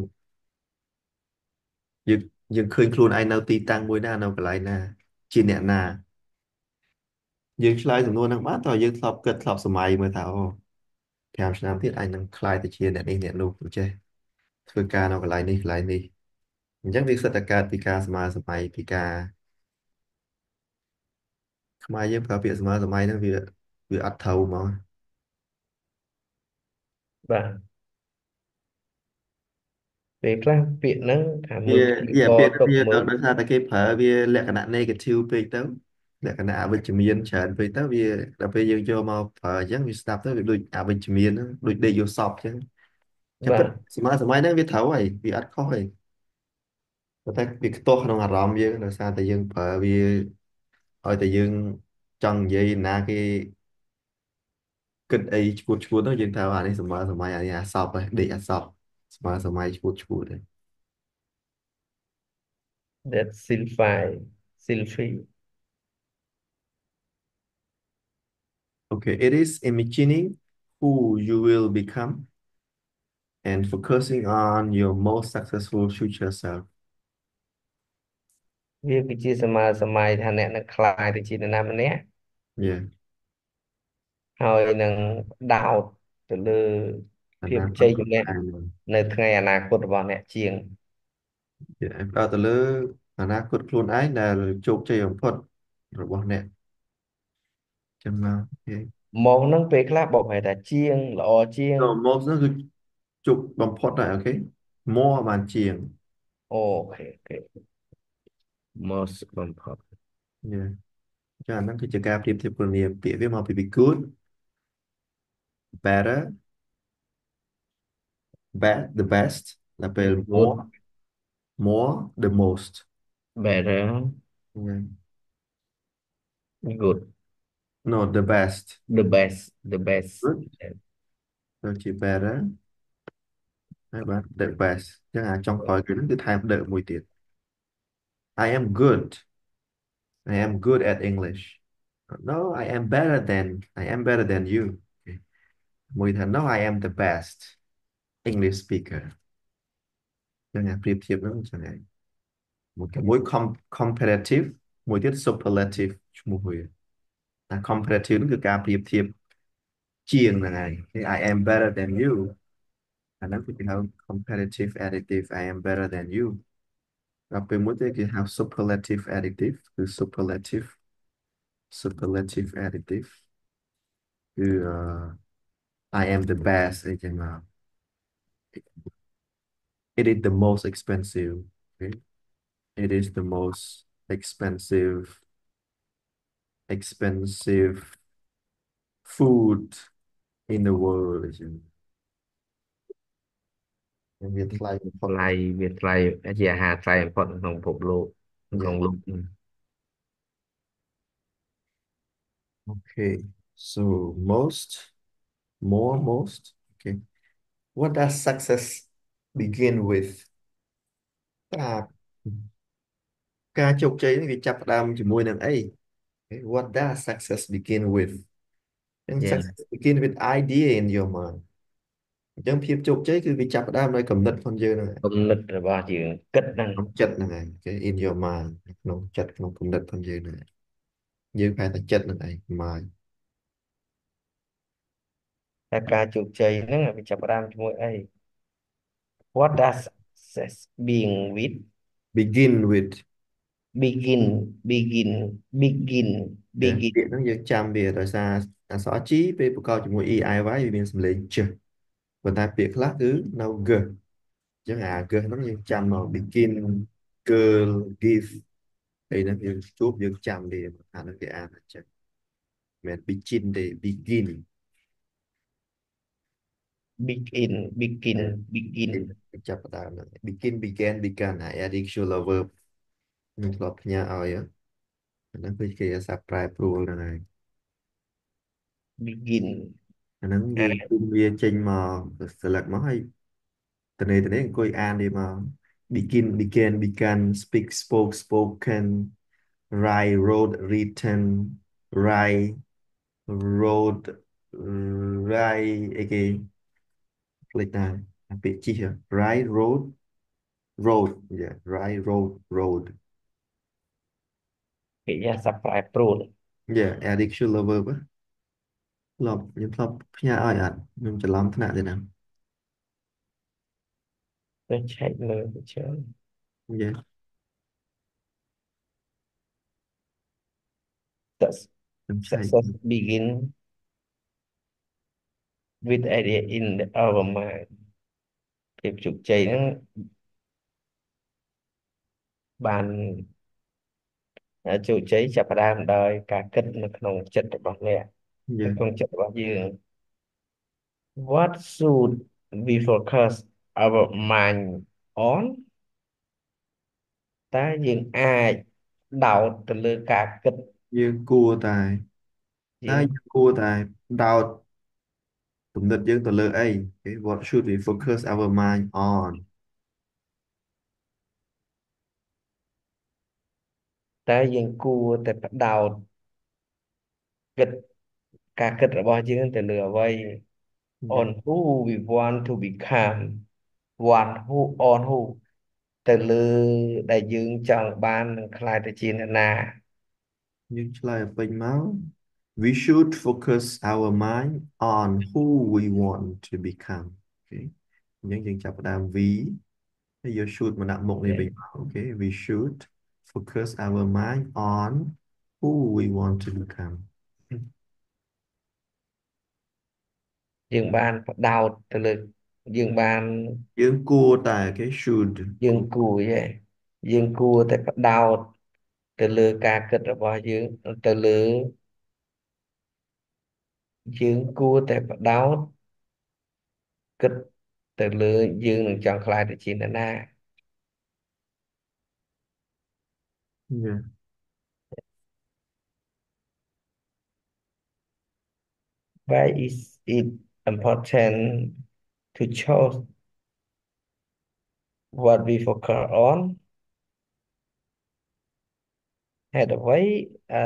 យើងយើងឃើញខ្លួនឯងនៅទីតាំងមួយណានៅកន្លែងណាជាអ្នកណាយើងឆ្លើយសំណួរហ្នឹងបានតើយើងធ្លាប់គិតធ្លាប់សម័យមើលថាអូ 5ឆ្នាំទៀតអញនឹងខ្លាយទៅជាអ្នកនេះអ្នកនោះចេះធ្វើការនៅកន្លែងនេះកន្លែងនេះអញ្ចឹងវាសិតតែកើតពីការស្មើសម័យពីការខ្មែរយើងប្រើពាក្យស្មើសម័យហ្នឹងវាវាអត់ត្រូវហ្មងបាទពេលខ្លះពាក្យហ្នឹងថាវាមួយព្យាវាករណ៍ទុកពាក្យវាមើលដោយសារតែគេប្រើវាលក្ខណៈ negative ពេកទៅ លក្ខណៈអវិជ្ជមានច្រើនពេកទៅវាដល់ពេលយើងយកមកប្រើអញ្ចឹងវាស្ដាប់ទៅវាដូចអវិជ្ជមានហ្នឹងដូចដេកយល់សពអញ្ចឹងចាំពិតបាទសម័យសម័យហ្នឹងវាត្រូវហើយវាអត់ខុសទេប៉ុន្តែវាខ្ទាស់ក្នុងអារម្មណ៍យើងដោយសារតែយើងប្រើវាឲ្យតែយើងចង់និយាយណាគេគិតអីឈួតឈួតទៅយើងថាអានេះសម័យសម័យអានេះអាសពហើយដេកអាសពសម័យសម័យឈួតឈួតទេ that silfy silfy Okay, it is imagining who you will become and focusing on your most successful future self. វាគឺជាសមាសម័យថាអ្នកនឹងខ្លាយទៅជានរណាម្នាក់ Yeah, ហើយនឹងដោតទៅលើភាពអនាគជ័យតខ្លួនជំនះឯងនៅថ្ងៃអនាគតរបស់អ្នកជាង Yeah, ផ្ដោតទៅលើអនាគតខ្លួនឯងដែលជោគជ័យបំផុតរបស់អ្នក ចឹងមក Okay. មកនឹងពេលខ្លះបកប្រែថាជាងល្អជាង So most នោះគឺជោគបំផុតដែរ Okay. more បានជាងអូខេអូខេ most បំផុត Yeah. ចា៎ហ្នឹងគឺជាការប្រៀបធៀបពលនាមពាក្យវាមកពីពី good better bad the best ដល់ពេល good more more the most better Yeah. good no the best the best the best good ដូចជា better ហើយបាទ the best អញ្ចឹងអាចុងក្រោយគឺហ្នឹងគឺថែម the មួយទៀត I am good I am good at English no I am better than I am better than you មួយថា no I am the best English speaker អញ្ចឹងប្រៀបធៀបហ្នឹងអញ្ចឹងឯងមួយមួយ com- comparative មួយទៀត superlative ឈ្មោះវា តែ comparative ហ្នឹងគឺការប្រៀបធៀបជាងហ្នឹងហើយ I am better than you អាហ្នឹងគឺគេហៅ comparative adjective I am better than you ដល់ពេលមួយទៀតគេហៅ superlative adjective គឺ superlative superlative adjective គឺអឺ I am the best អីចឹងមក it is the most expensive okay? it is the most expensive expensive food in the world អីចឹងវាថ្លៃបំផុតថ្លៃវាថ្លៃជាអាហារថ្លៃបំផុតក្នុងពិភពលោកក្នុង Yeah. លោកនេះ Okay. So most, more, most. Okay. What does success begin with? ការការជោគជ័យនេះវាចាប់ផ្ដើមជាមួយនឹងអី Okay. What does success begin with? អញ្ចឹង Yeah. success begin with idea in your mind អញ្ចឹងភាពជោគជ័យគឺវាចាប់ផ្ដើមដោយគំនិតរបស់យើងហ្នឹងឯងគំនិតរបស់យើងគិតហ្នឹងក្នុងចិត្តហ្នឹងឯង Okay. In your mind ក្នុងចិត្តក្នុងគំនិតរបស់យើងហ្នឹងឯងយើងប្រែតែចិត្តហ្នឹងឯង mind តែការជោគជ័យហ្នឹងវាចាប់ផ្ដើមជាមួយអី What does success being with begin with begin begin begin ពា begin ក្យហ្នឹងយើងចាំវាដោយសារអក្សរ G ពេលប្រកបជាមួយ EIY វាមានសំឡេងជឹប៉ុន្តែពាក្យខ្លះគឺនៅ g អញ្ចឹងអា g ហ្នឹងយើងចាំមក begin girl give អីហ្នឹងយើងជួបយើងចាំវាអាហ្នឹងគេអានអញ្ចឹងមិនមែន begin ទេ begin begin begin begin គេចាប់ផ្ដើមហ្នឹង begin began began អា additional verb ខ្ញុំធ្លាប់ផ្ញើឲ្យហ៎អាហ្នឹងគឺគេអាសាប្រែប្រួលហ្នឹងហើយ begin អាហ្នឹងវាគុំវាចេញមក select មកហើយតនេតនេអង្គុយអានវាមក begin began began speak spoke spoken write wrote written write wrote write អីគេផ្លេចដែរអាពាក្យជិះ write wrote wrote yeah write wrote wrote កិរិយាសព្ទប្រែប្រួល yeah additional verb ហ៎ធ្លាប់ខ្ញុំធ្លាប់ផ្ញើឲ្យអត់ខ្ញុំច្រឡំថ្នាក់ទេណា ទៅឆែកមើលទៅច្រើន Yes. Success, Em chạy success begin with idea in our mind ភាពជោគជ័យហ្នឹងបាន ជោគជ័យចាប់ផ្ដើមដោយ ការគិតនៅក្នុងចិត្តរបស់អ្នកនៅ Yes. ក្នុងចិត្តរបស់យើង What should we focus our mind on តើយើងអាចដោតទៅលើការគិតយើងគួរតែតើយើងយើងគួរតែដោតគំនិតយើងទៅលើអី Okay what should we focus our mind on តើយើងគួរតែបដោតគិតការគិតរបស់យើងទៅលើអ្វី on Yes. who we want to become one who on who ទៅលើដែលយើងចង់បាននឹងខ្លាយទៅជាអ្នកណាយើងឆ្លើយឲ្យពេញមក we should focus our mind on who we want to become okay អញ្ចឹងយើងចាប់ផ្ដើម we ហើយយក should មកដាក់មុខនេះវិញមក okay we should focus our mind on who we want to become យើងបានបដោតទៅលើយើងបានយើងគួរតែគេ should យើងគួរយេយើងគួរតែបដោតទៅលើការគិតរបស់យើងទៅលើយើងគួរតែបដោតគិតទៅលើយើងនឹងចង់ខ្លាយទៅជាអ្នកណា Yeah. why is it important to choose what we focus on ហេតុអ្វីអឺ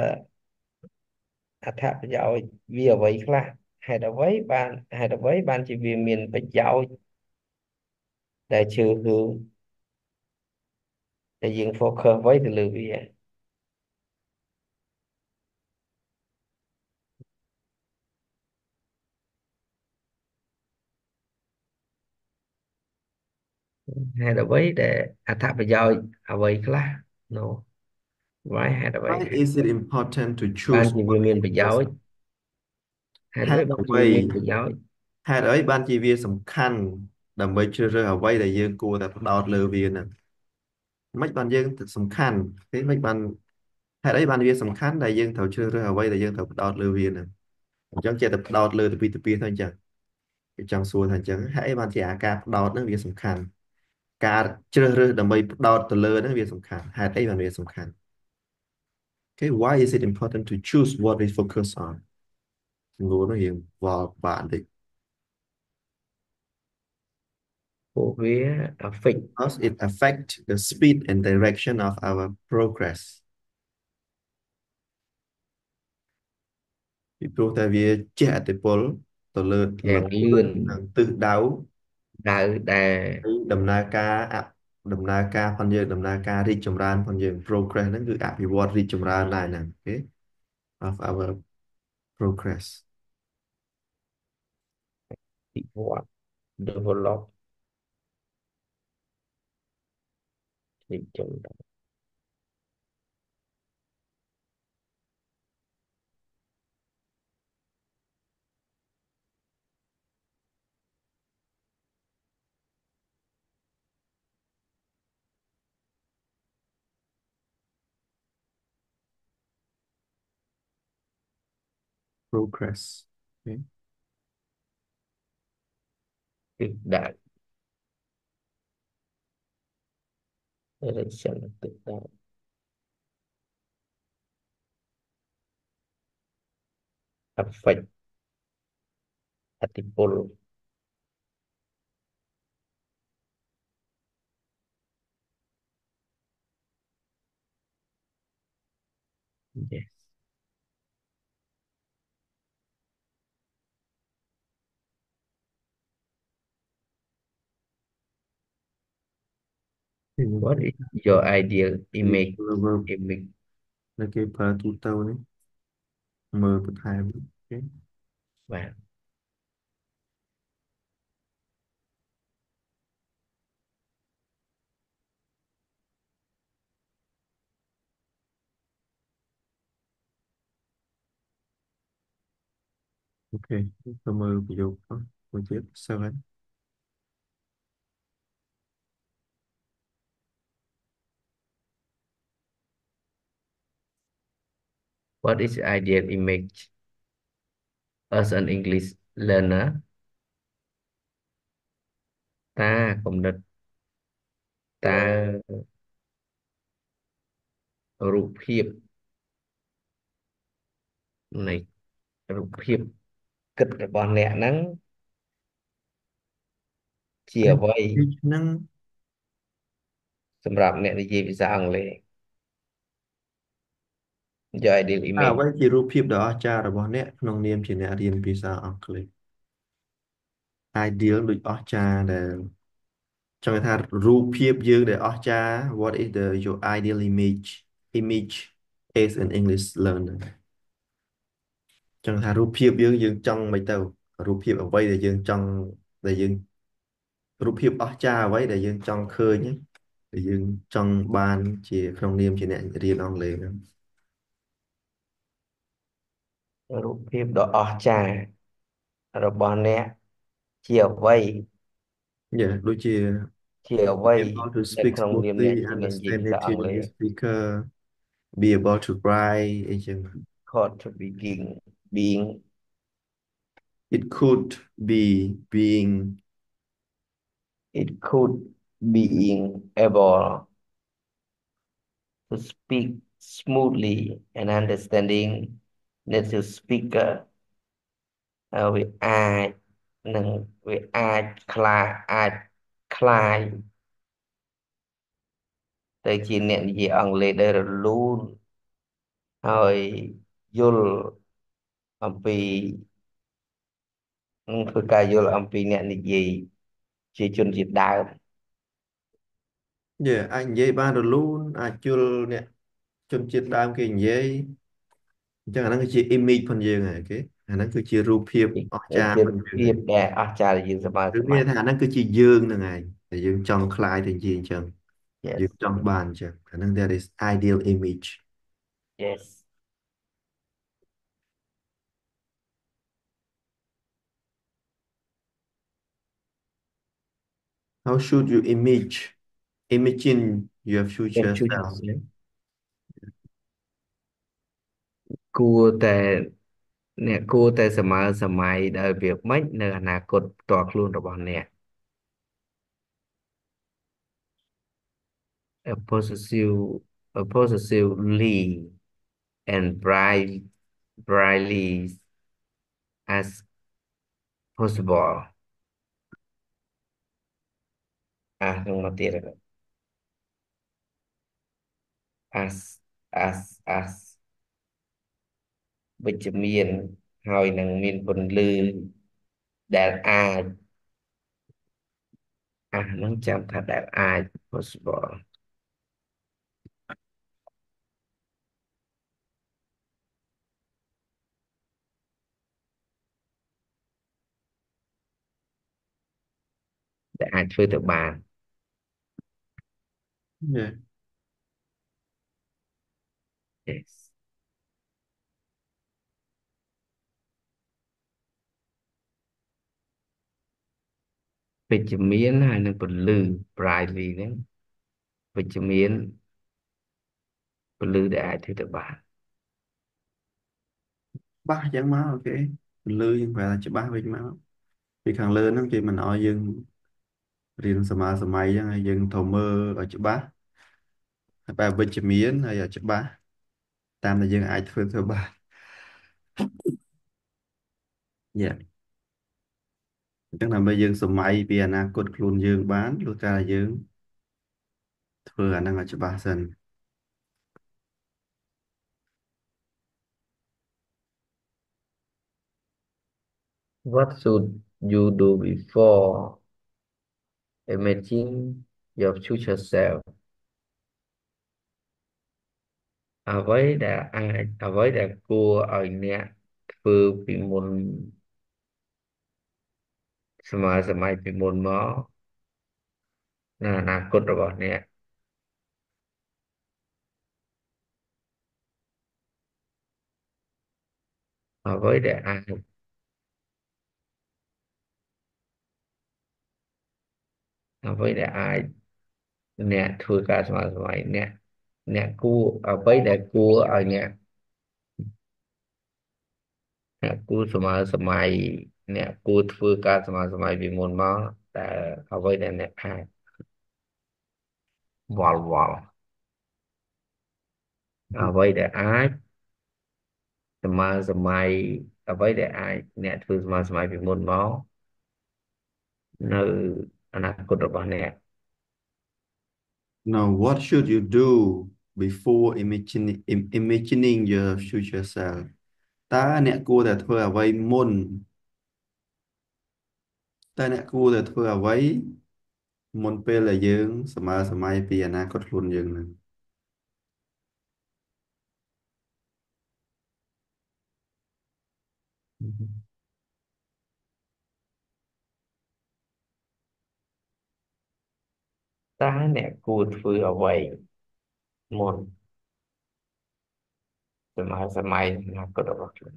អត្ថប្រយោជន៍វាអ្វីខ្លះហេតុអ្វីបានហេតុអ្វីបានជាវាមានប្រយោជន៍ដែលជឿគឺ ដែលយើង focus ໄວទៅលើវាហេតុអ្វីដែលអត្ថប្រយោជន៍អ្វីខ្លះ no why ហេតុអ្វី Why is it important to បាន choose ជាវា what មាន we ប្រយោ focus ជន៍ on? ហេតុអ្វីបានជាវាមានប្រយោជន៍ហេតុអីបានជាវាសំខាន់ដើម្បីជ្រើសរើសអ្វីដែលយើងគួរតែផ្ដោតលើវាហ្នឹង មិនបានយើងសំខាន់ទេមិនបានហេតុអីបានវាសំខាន់ដែលយើងត្រូវជ្រើសរើសអ្វីដែលយើងត្រូវផ្ដោតលើវាហ្នឹងអញ្ចឹងចេះតែផ្ដោតលើទៅពីទៅពីទៅអញ្ចឹងគេចង់សួរថាអញ្ចឹងហេតុអីបានជាអាការផ្ដោតហ្នឹងវាសំខាន់ការជ្រើសរើសដើម្បីផ្ដោតទៅលើហ្នឹងវាសំខាន់ហេតុអីបានវាសំខាន់ Okay why is it important to choose what we focus on សំណួរនោះរៀងវល់បាក់បន្តិច ពួកវា affect because it affect the speed and direction of our progress ពីព្រោះតែវាជះឥទ្ធិពលទៅលើយ៉ាងលឿននឹងទិសដៅដៅដែលនៃដំណើរការអដំណើរការផងយើងដំណើរការរីកចម្រើនផងយើង progress ហ្នឹងគឺអភិវឌ្ឍរីកចម្រើនដែរហ្នឹងអូខេ of our progress ពិវត្ត develop រីកចម្រើន progress អូខេគឺ ដាក់ direction ទឹកដាក់ affect អតិពល yes What is your ideal image verb image là cái paratuto đấy m của thai okay. wow. Ok, tôi mơ ví dụ có một chiếc sao anh What is the ideal image as an English learner តើគំនិតតើរូបភាពនៃរូបភាពគិតរបស់អ្នកហ្នឹងជាអ្វីហ្នឹងសម្រាប់អ្នកនិយាយភាសាអង់គ្លេស Your ideal តើអ្ image វីជារូបភាពដ៏អស្ចារ្យរបស់អ្នកក្នុងនាមជាអ្នករៀនភាសាអង់គ្លេស ideal ដូចអស្ចារ្យដែលចង់ថារូបភាពយើងដែលអស្ចារ្យ what is the your ideal image image as an English learner ចង់ថារូបភាពយើងយើងចង់មិនទៅរូបភាពអ្វីដែលយើងចង់ដែលយើងរូបភាពអស្ចារ្យអ្វីដែលយើងចង់ឃើញដែលយើងចង់បានជាក្នុងនាមជាអ្នករៀនអង់គ្លេសហ្នឹង រូបភាពដ៏អស្ចារ្យរបស់អ្នកជាអ្វី Yeah ដូចជា ជាអ្វី be able to នៅ speak ក្នុងនាម smoothly អ្នកជាអ្នកនិយាយ understand ភាសាអង់គ្លេ native ស speaker be able to write អីចឹង could to begin being it could be being it could being able to speak smoothly and understanding native speaker វាអាចនឹងវាអាចខ្លាអាចខ្លាយទៅជាអ្នកនិយាយអង់គ្លេសដែលរលូនហើយយល់អំពីនឹងធ្វើការយល់អំពីអ្នកនិយាយជាជនជាតិដើមយេអាចនិយាយបានរលូនអាចជល់អ្នកជនជាតិដើមគេនិយាយ អញ្ចឹងអាហ្នឹងគឺជា image ផងយើងហើយគេអាហ្នឹងគឺជារូបភាពអស្ចារ្យជាផងរូបយើងភាពដែលអស្ចារ្យយើងសប្បាយឬសប្បាយមានថាអាហ្នឹងគឺជាយើងហ្នឹងឯងដែលយើងចង់ខ្លាយទៅជាអញ្ចឹង yes យើងចង់បានអញ្ចឹងអាហ្នឹង that is ideal image yes how should you image imagine your future Future self self គួរតែអ្នកគួរតែសម័យសម័យដោយវាម៉េចនៅអនាគតផ្ទាល់ខ្លួនរបស់អ្នក a possessive a possessively and bright brightly as possible អាក្នុងមកទៀត as as as វិជ្ជមានហើយនឹងមានពន្លឺដែលអាចអានឹងចាំថាដែលអាច possible ដែលអាចធ្វើទៅបាន yeah yes វិជ្ជមានហើយនឹងពន្លឺ brightly ហ្នឹងវិជ្ជមានពន្លឺដែលអាចធ្វើទៅបានច្បាស់អញ្ចឹងមកអូខេលើយើងប្រែថាច្បាស់វិញមកពីខាងលើហ្នឹងគេមិនអោយយើងរៀនសមាសម័យអញ្ចឹងហើយយើងត្រូវមើលឲ្យច្បាស់ហើយបែបវិជ្ជមានហើយឲ្យច្បាស់តាមដែលយើងអាចធ្វើទៅបាន Yeah អញ្ចឹងដើម្បីយើងសម័យពីអនាគតខ្លួនយើងបានលុះត្រាតែយើងធ្វើអាហ្នឹងឲ្យច្បាស់សិន what should you do before imagine your future self អ្វីដែលអាចអ្វីដែលគួរឲ្យអ្នកធ្វើពីមុន ស្មើសម័យពីមុនមកនៅអនាគតរបស់អ្នកអ្វីដែលអាចអ្វីដែលអាចអ្នកធ្វើការស្មើសម័យអ្នកអ្នកគួរអ្វីដែលគួរឲ្យអ្នកអ្នកគួរស្មើសម័យ អ្នកគួរធ្វើការស្មើសម័យពីមុនមកតែអ្វីដែលអ្នកអាចវល់វល់អ្វីដែលអាចស្មើសម័យអ្វីដែលអាចអ្នកធ្វើស្មើសម័យពីមុនមកនៅអនាគតរបស់អ្នក Now what should you do before imagining im- imagining your future self តើអ្នកគួរតែធ្វើអ្វីមុន តើអ្នកគួរតែធ្វើអ្វីមុនពេលដែលយើងស្មើសម័យពីអនាគតខ្លួនយើងនឹងតើអ្នកគួរធ្វើអ្វីមុនសម័យសម័យអនាគតរបស់ខ្លួន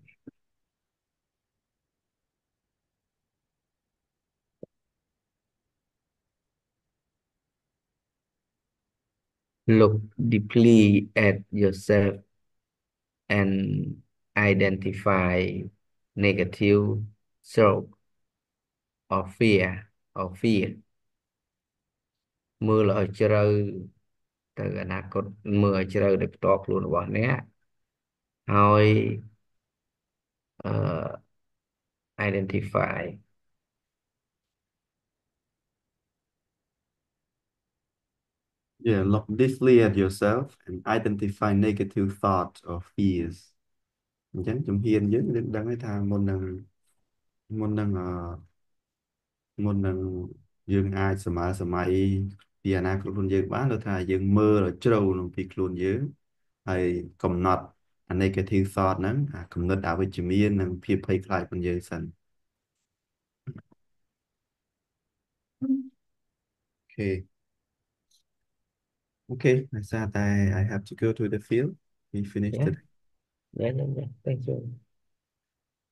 Look deeply at yourself and identify negative thought or fear or fear មើលឲ្យជ្រៅទៅអនាគតមើលឲ្យជ្រៅទៅផ្ទាល់ខ្លួនរបស់អ្នកហើយអឺ identify Yeah, look deeply at yourself and identify negative thoughts or fears អញ្ចឹងជំហានយើងយើងដឹងហើយថាមុននឹងមុននឹងអឺមុននឹងយើងអាចសម័យសម័យពីអនាគតខ្លួនយើងបានគឺថាយើងមើលឲ្យជ្រៅក្នុងពីខ្លួនយើងហើយកំណត់អា negative thought ហ្នឹងអាគំនិតអវិជ្ជមាននិងភាពភ័យខ្លាចរបស់យើងសិន Okay Okay I said I I have to go to the field. We finished yeah. it yeah yeah yeah. Thank you.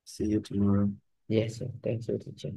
See you tomorrow. Yes sir. thank you teacher